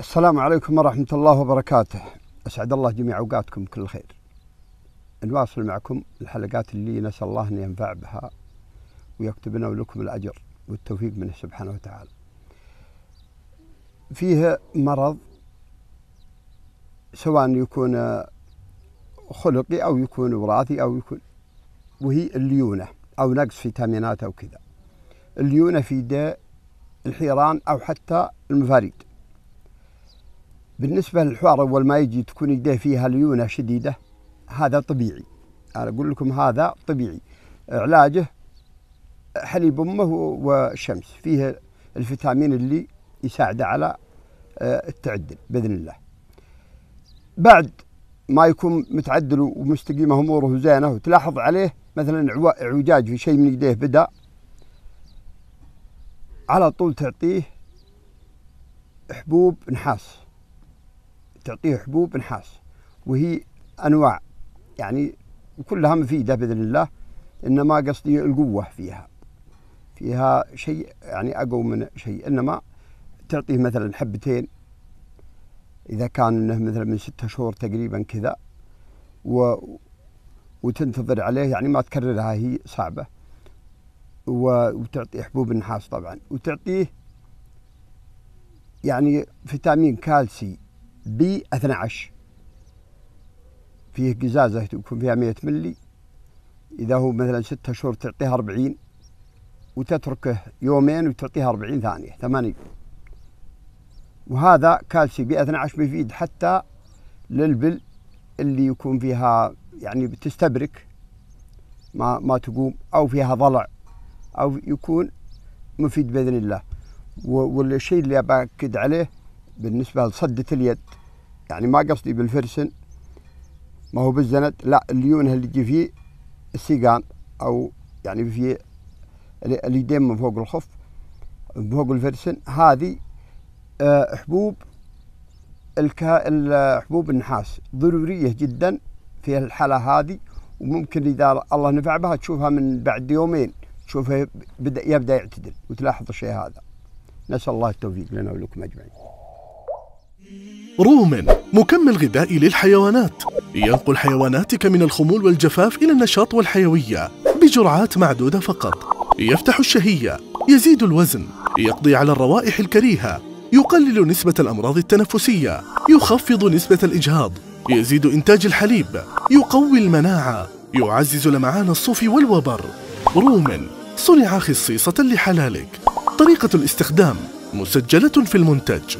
السلام عليكم ورحمة الله وبركاته. أسعد الله جميع أوقاتكم كل خير. نواصل معكم الحلقات اللي نسأل الله أن ينفع بها ويكتب لنا ولكم الأجر والتوفيق منه سبحانه وتعالى. فيه مرض سواء يكون خلقي أو يكون وراثي أو يكون وهي الليونة أو نقص فيتامينات أو كذا. الليونة في داء الحيران أو حتى المفاريد. بالنسبة للحوار أول ما يجي تكون يديه فيها ليونة شديدة هذا طبيعي. أنا أقول لكم هذا طبيعي. علاجه حليب أمه والشمس فيه الفيتامين اللي يساعد على آه، التعدل بإذن الله. بعد ما يكون متعدل ومستقيمة أموره زينة وتلاحظ عليه مثلا اعوجاج في شيء من يديه بدأ على طول تعطيه حبوب نحاس. تعطيه حبوب نحاس وهي أنواع. يعني كلها مفيدة بإذن الله إنما قصدي القوة فيها. فيها شيء يعني أقوى من شيء. إنما تعطيه مثلا حبتين إذا كان إنه مثلا من ستة شهور تقريبا كذا و وتنتظر عليه يعني ما تكررها هي صعبة. وتعطيه حبوب النحاس طبعا. وتعطيه يعني فيتامين Calci. B 12 فيه قزازة يكون فيها 100 ملي إذا هو مثلا ستة شهور تعطيها 40 وتتركه يومين وتعطيها 40 ثانية 80 وهذا Calci B 12 بيفيد حتى للبل اللي يكون فيها يعني بتستبرك ما ما تقوم أو فيها ضلع أو يكون مفيد بإذن الله. والشيء اللي باكد عليه بالنسبة لصدة اليد. يعني ما قصدي بالفرسن ما هو بالزند لا الليونه اللي يجي فيه السيقان أو يعني في اليدين من فوق الخف فوق الفرسن. هذه آه، حبوب الكا حبوب النحاس. ضرورية جدا في الحالة هذه وممكن إذا الله نفع بها تشوفها من بعد يومين تشوفها يبدأ يعتدل وتلاحظ الشيء هذا. نسأل الله التوفيق لنا ولكم أجمعين. رومن مكمل غذائي للحيوانات. ينقل حيواناتك من الخمول والجفاف إلى النشاط والحيوية بجرعات معدودة فقط. يفتح الشهية يزيد الوزن يقضي على الروائح الكريهة يقلل نسبة الأمراض التنفسية يخفض نسبة الإجهاض يزيد إنتاج الحليب يقوي المناعة يعزز لمعان الصوف والوبر. رومن صنع خصيصة لحلالك. طريقة الاستخدام مسجلة في المنتج.